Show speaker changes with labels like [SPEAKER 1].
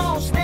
[SPEAKER 1] almost